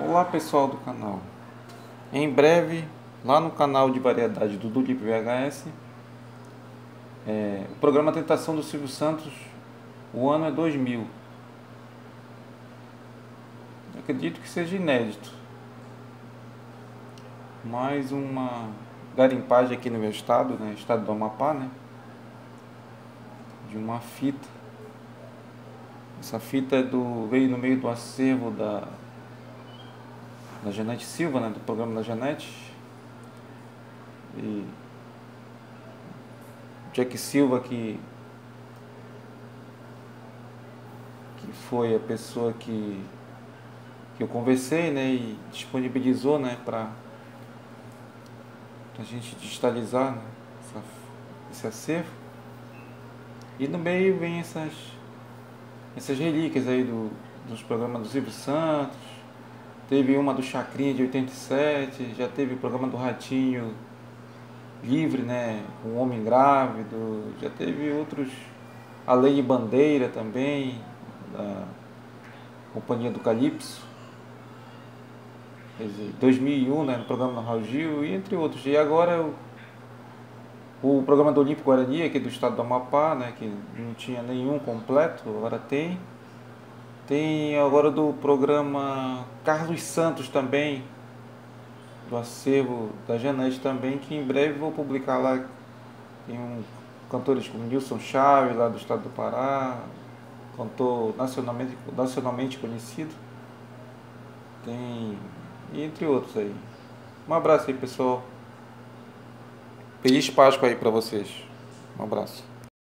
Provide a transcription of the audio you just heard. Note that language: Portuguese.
Olá pessoal do canal. Em breve, lá no canal de variedade do Dulip VHS, é, o programa Tentação do Silvio Santos, o ano é 2000. Eu acredito que seja inédito. Mais uma garimpagem aqui no meu estado, né, estado do Amapá, né, de uma fita. Essa fita é do, veio no meio do acervo da da Janete Silva, né, do programa da Janete. E Jack Silva que que foi a pessoa que que eu conversei, né, e disponibilizou, né, para a gente digitalizar né, essa, esse acervo. E no meio vem essas essas relíquias aí do, dos programas do Silvio Santos, Teve uma do Chacrinha de 87, já teve o programa do Ratinho Livre, né? Um Homem Grávido, já teve outros. A Lei Bandeira também, da Companhia do Calypso. Quer dizer, 2001, né, no programa do Raul Gil, e entre outros. E agora o, o programa do Olímpico Guarani, aqui do estado do Amapá, né, que não tinha nenhum completo, agora tem. Tem agora do programa Carlos Santos também, do acervo da Janete também, que em breve vou publicar lá. Tem um, cantores como Nilson Chaves, lá do estado do Pará, cantor nacionalmente, nacionalmente conhecido. Tem, entre outros aí. Um abraço aí, pessoal. Feliz Páscoa aí para vocês. Um abraço.